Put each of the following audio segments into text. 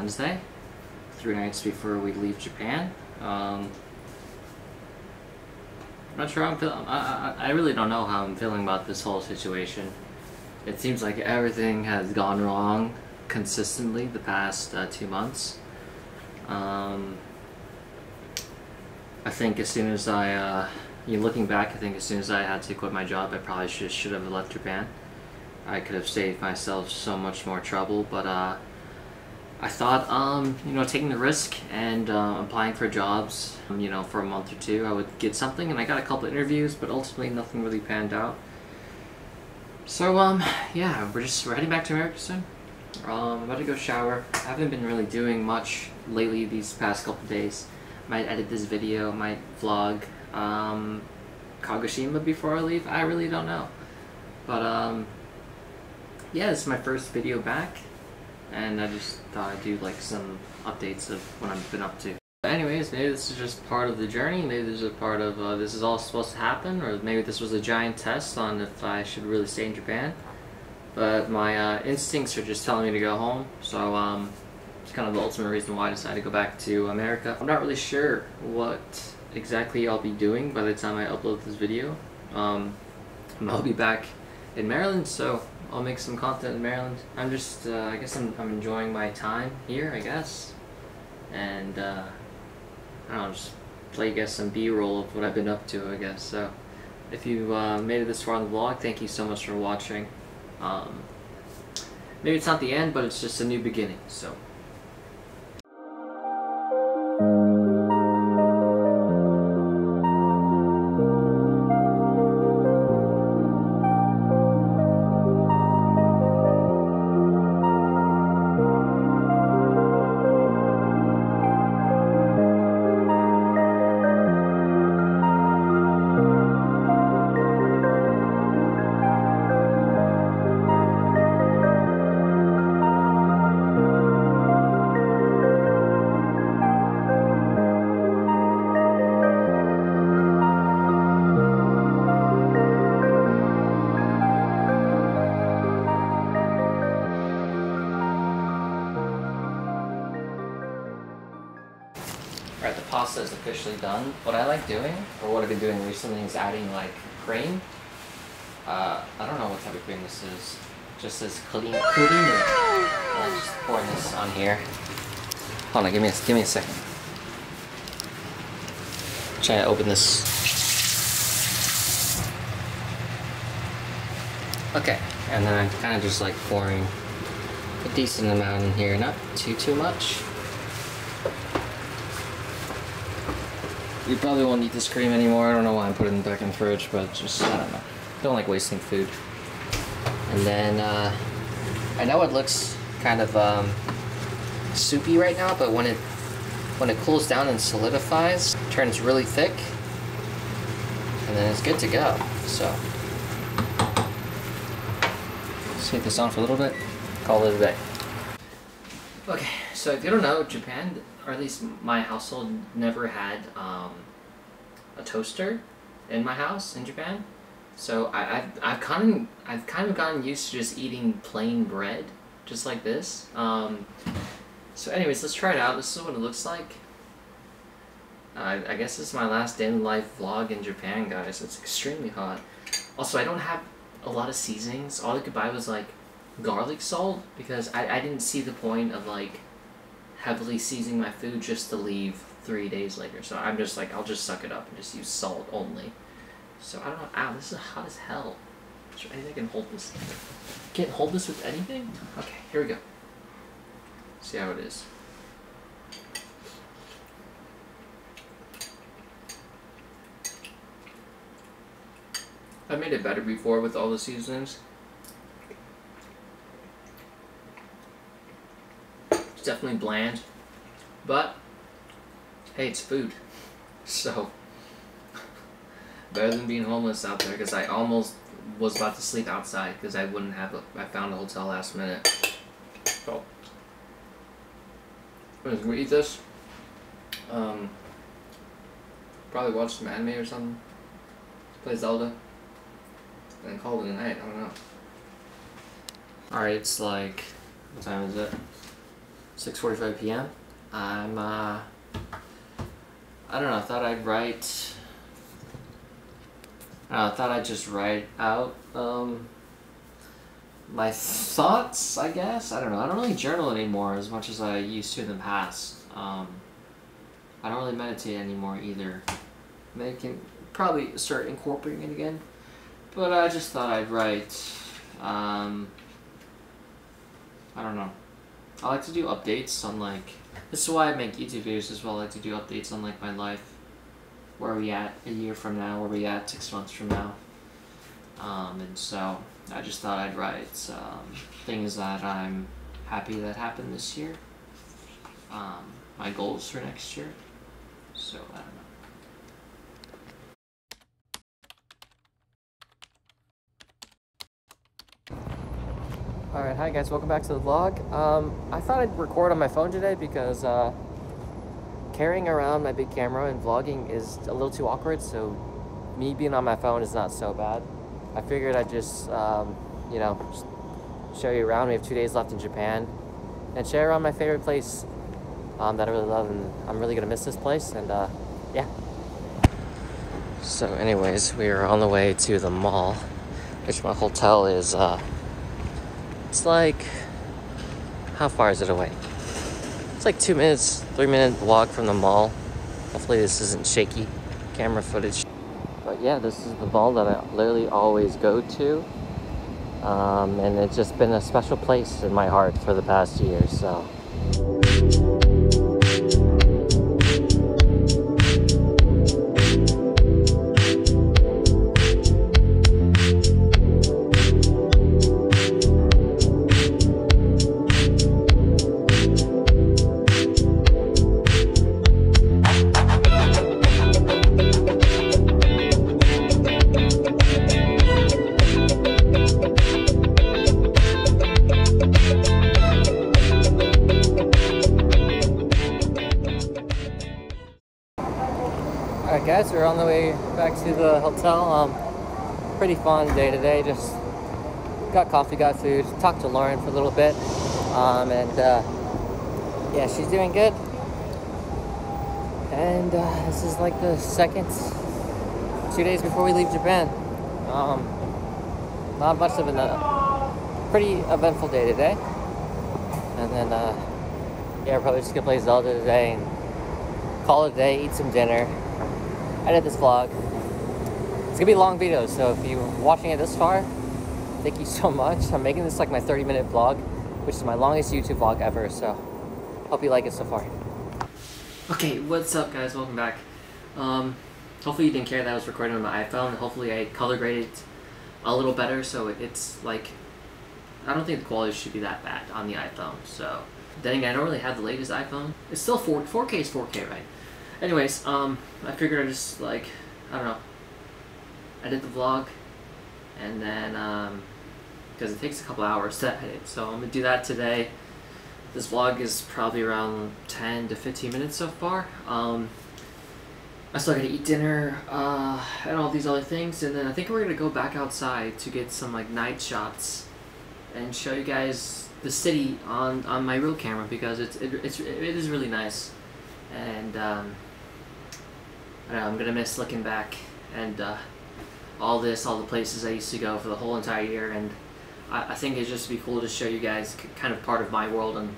Wednesday? Three nights before we leave Japan. Um, I'm not sure I'm feeling. I, I, really don't know how I'm feeling about this whole situation. It seems like everything has gone wrong consistently the past uh, two months. Um, I think as soon as I, uh, you looking back, I think as soon as I had to quit my job, I probably should, should have left Japan. I could have saved myself so much more trouble, but uh, I thought, um, you know, taking the risk and uh, applying for jobs, you know, for a month or two, I would get something, and I got a couple interviews, but ultimately nothing really panned out. So, um, yeah, we're just we're heading back to America soon. Um, I'm about to go shower. I haven't been really doing much lately these past couple days. Might edit this video, might vlog, um, Kagoshima before I leave. I really don't know. But, um, yeah, is my first video back and I just thought I'd do like some updates of what I've been up to. But anyways, maybe this is just part of the journey, maybe this is a part of uh, this is all supposed to happen, or maybe this was a giant test on if I should really stay in Japan. But my uh, instincts are just telling me to go home, so um, it's kind of the ultimate reason why I decided to go back to America. I'm not really sure what exactly I'll be doing by the time I upload this video. Um, I'll be back in Maryland, so I'll make some content in Maryland. I'm just, uh, I guess I'm, I'm enjoying my time here, I guess. And, uh, I don't know, just play, I guess, some B-roll of what I've been up to, I guess. So, if you uh, made it this far in the vlog, thank you so much for watching. Um, maybe it's not the end, but it's just a new beginning, so. Alright, the pasta is officially done. What I like doing, or what I've been doing recently, is adding like cream. Uh, I don't know what type of cream this is. Just this clean cream. I'm just pouring this on here. Hold on, give me a, give me a second. Try to open this. Okay, and then I'm kind of just like pouring a decent amount in here, not too too much. You probably won't eat this cream anymore. I don't know why I'm putting it back in the fridge, but just, I don't know. Don't like wasting food. And then, uh, I know it looks kind of, um, soupy right now, but when it, when it cools down and solidifies, turns really thick, and then it's good to go, so. Let's this on for a little bit, call it a day. Okay, so if you don't know, Japan, or at least my household, never had um, a toaster in my house in Japan. So I, I've I've kind of I've kind of gotten used to just eating plain bread, just like this. Um, so, anyways, let's try it out. This is what it looks like. I guess this is my last day in life vlog in Japan, guys. It's extremely hot. Also, I don't have a lot of seasonings. All I could buy was like garlic salt because I, I didn't see the point of like heavily seasoning my food just to leave three days later. So I'm just like, I'll just suck it up and just use salt only. So I don't know. Ow, this is hot as hell. Is there anything I can hold this? Can't hold this with anything? Okay, here we go. See how it is. I made it better before with all the seasonings. It's definitely bland, but hey, it's food. So, better than being homeless out there because I almost was about to sleep outside because I wouldn't have a, I found a hotel last minute. So, I'm gonna eat this. Um, probably watch some anime or something. Play Zelda. And call it a night, I don't know. Alright, it's like what time is it? 6:45 p.m. I'm uh, I don't know. I thought I'd write. I, know, I thought I'd just write out um, my thoughts. I guess I don't know. I don't really journal anymore as much as I used to in the past. Um, I don't really meditate anymore either. I can probably start incorporating it again, but I just thought I'd write. Um, I don't know. I like to do updates on like. This is why I make YouTube videos as well. I like to do updates on like my life. Where are we at a year from now? Where are we at six months from now? Um, and so I just thought I'd write um, things that I'm happy that happened this year. Um, my goals for next year. So I don't know. Alright, hi guys, welcome back to the vlog. Um, I thought I'd record on my phone today because uh, carrying around my big camera and vlogging is a little too awkward, so me being on my phone is not so bad. I figured I'd just, um, you know, just show you around. We have two days left in Japan and share around my favorite place um, that I really love, and I'm really gonna miss this place, and uh, yeah. So anyways, we are on the way to the mall, which my hotel is, uh, it's like, how far is it away? It's like two minutes, three minute walk from the mall. Hopefully this isn't shaky camera footage. But yeah, this is the mall that I literally always go to. Um, and it's just been a special place in my heart for the past year, so. To the hotel. Um, pretty fun day today. Just got coffee, got food, talked to Lauren for a little bit. Um, and uh, yeah, she's doing good. And uh, this is like the second, two days before we leave Japan. Um, not much of a uh, pretty eventful day today. And then, uh, yeah, probably just gonna play Zelda today and call it a day, eat some dinner edit this vlog. It's gonna be a long video, so if you're watching it this far, thank you so much. I'm making this like my 30 minute vlog, which is my longest YouTube vlog ever, so hope you like it so far. Okay, what's up guys? Welcome back. Um, hopefully you didn't care that I was recording on my iPhone. Hopefully I color graded a little better, so it's like, I don't think the quality should be that bad on the iPhone, so. Then again, I don't really have the latest iPhone. It's still 4, 4K is 4K, right? Anyways, um, I figured I'd just, like, I don't know, edit the vlog, and then, um, because it takes a couple hours to edit, so I'm gonna do that today. This vlog is probably around 10 to 15 minutes so far. Um, I still gotta eat dinner, uh, and all these other things, and then I think we're gonna go back outside to get some, like, night shots, and show you guys the city on, on my real camera, because it's, it, it's, it is really nice, and, um, I know, I'm gonna miss looking back and uh, all this, all the places I used to go for the whole entire year, and I, I think it'd just be cool to show you guys kind of part of my world and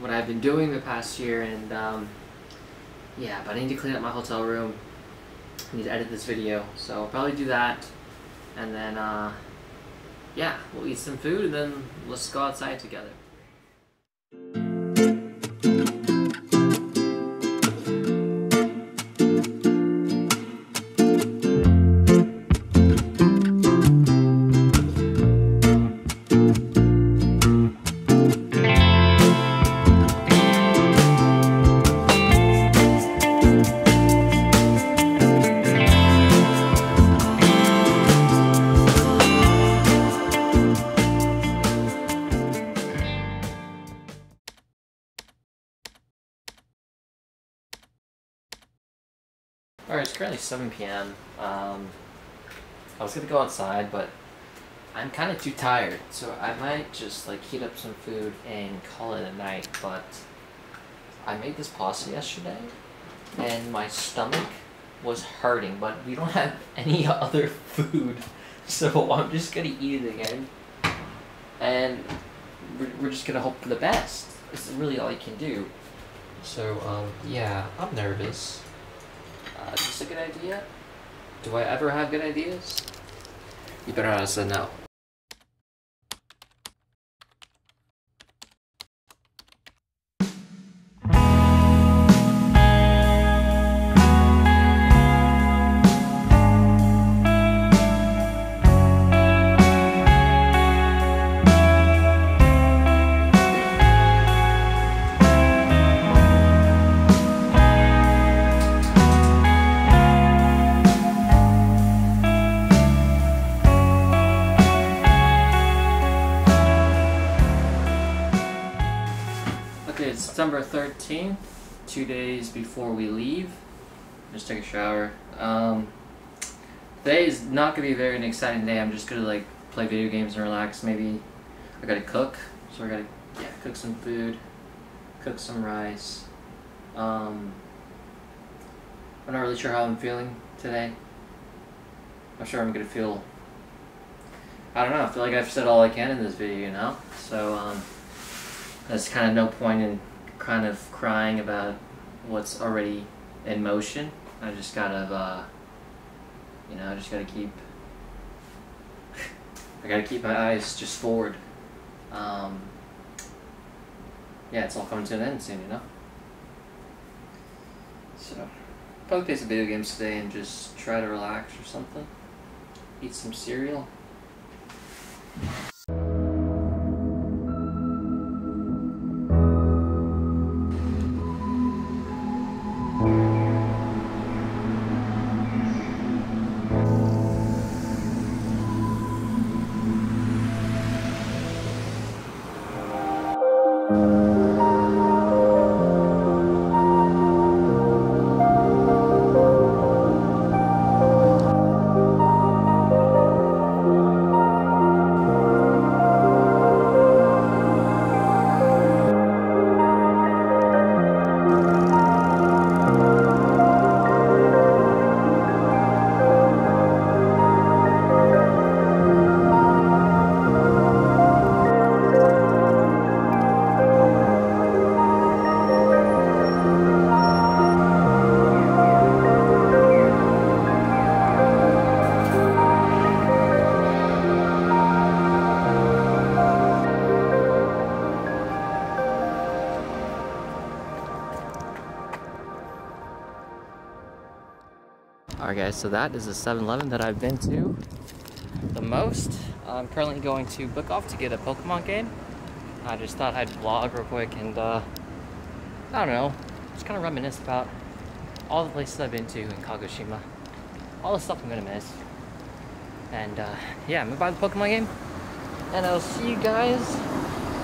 what I've been doing the past year, and um, yeah, but I need to clean up my hotel room. I need to edit this video, so I'll probably do that, and then uh, yeah, we'll eat some food, and then let's go outside together. 7 p.m. Um, I was gonna go outside, but I'm kind of too tired, so I might just like heat up some food and call it a night. But I made this pasta yesterday, and my stomach was hurting, but we don't have any other food, so I'm just gonna eat it again, and we're, we're just gonna hope for the best. Is really all I can do. So um yeah, I'm nervous. Uh, is this a good idea? Do I ever have good ideas? You better not said no. It's 13th, two days before we leave. Just take a shower. Um, today is not gonna be a very an exciting day. I'm just gonna like play video games and relax. Maybe I gotta cook, so I gotta yeah cook some food, cook some rice. Um, I'm not really sure how I'm feeling today. I'm sure I'm gonna feel. I don't know. I feel like I've said all I can in this video, you know. So um, there's kind of no point in kind of crying about what's already in motion. I just gotta, uh, you know, I just gotta keep. I gotta keep my eyes just forward. Um, yeah, it's all coming to an end soon, you know. So, probably play some video games today and just try to relax or something. Eat some cereal. Guys, so that is the 7-Eleven that I've been to the most. I'm currently going to Book Off to get a Pokemon game. I just thought I'd vlog real quick and uh, I don't know, just kind of reminisce about all the places I've been to in Kagoshima. All the stuff I'm gonna miss. And uh, yeah, I'm gonna buy the Pokemon game. And I'll see you guys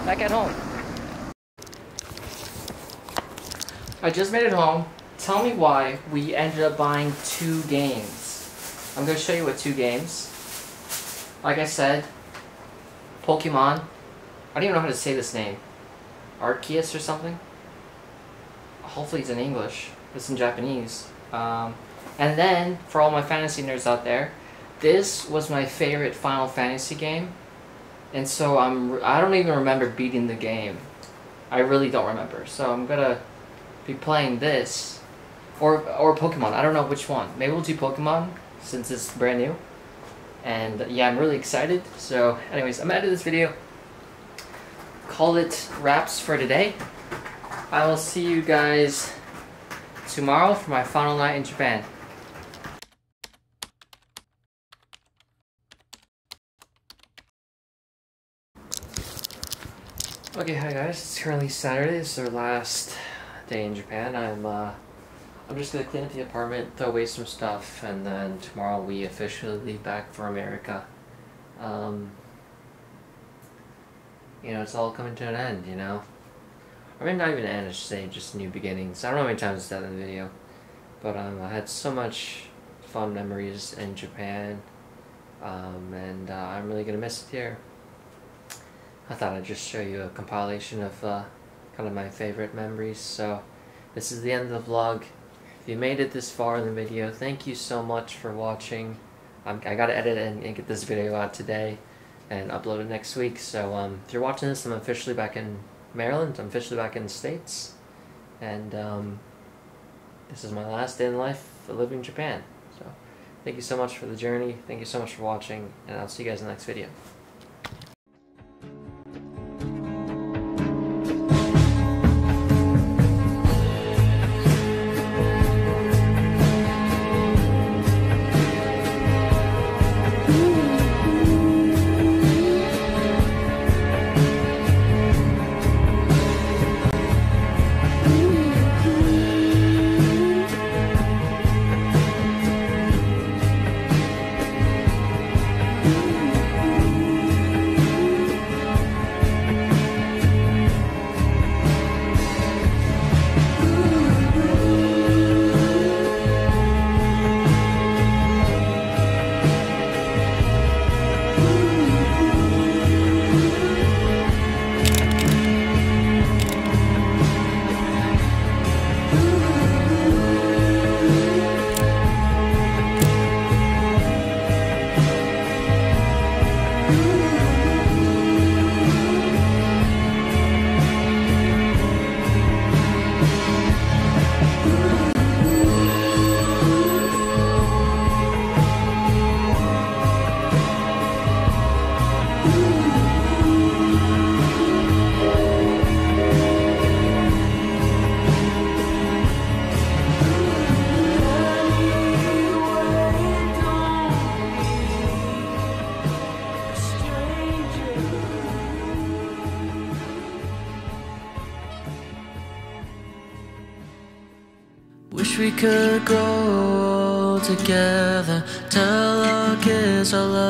back at home. I just made it home. Tell me why we ended up buying two games. I'm going to show you what two games. Like I said, Pokemon. I don't even know how to say this name. Arceus or something? Hopefully it's in English. It's in Japanese. Um, and then, for all my fantasy nerds out there, this was my favorite Final Fantasy game. And so I'm, I don't even remember beating the game. I really don't remember. So I'm gonna be playing this or or Pokemon. I don't know which one. Maybe we'll do Pokemon since it's brand new. And yeah, I'm really excited. So, anyways, I'm gonna edit this video. Call it wraps for today. I will see you guys tomorrow for my final night in Japan. Okay, hi guys. It's currently Saturday. It's our last day in Japan. I'm uh, I'm just gonna clean up the apartment, throw away some stuff, and then tomorrow we officially leave back for America. Um, you know, it's all coming to an end. You know, or maybe not even an end. I should say just new beginnings. I don't know how many times I said in the video, but um, I had so much fun memories in Japan, um, and uh, I'm really gonna miss it here. I thought I'd just show you a compilation of uh, kind of my favorite memories. So this is the end of the vlog. If you made it this far in the video, thank you so much for watching. Um, I gotta edit and, and, get this video out today and upload it next week. So um, if you're watching this, I'm officially back in Maryland. I'm officially back in the States. And um, this is my last day in life living in Japan. So thank you so much for the journey. Thank you so much for watching. And I'll see you guys in the next video. Could grow together. Tell our kids our love.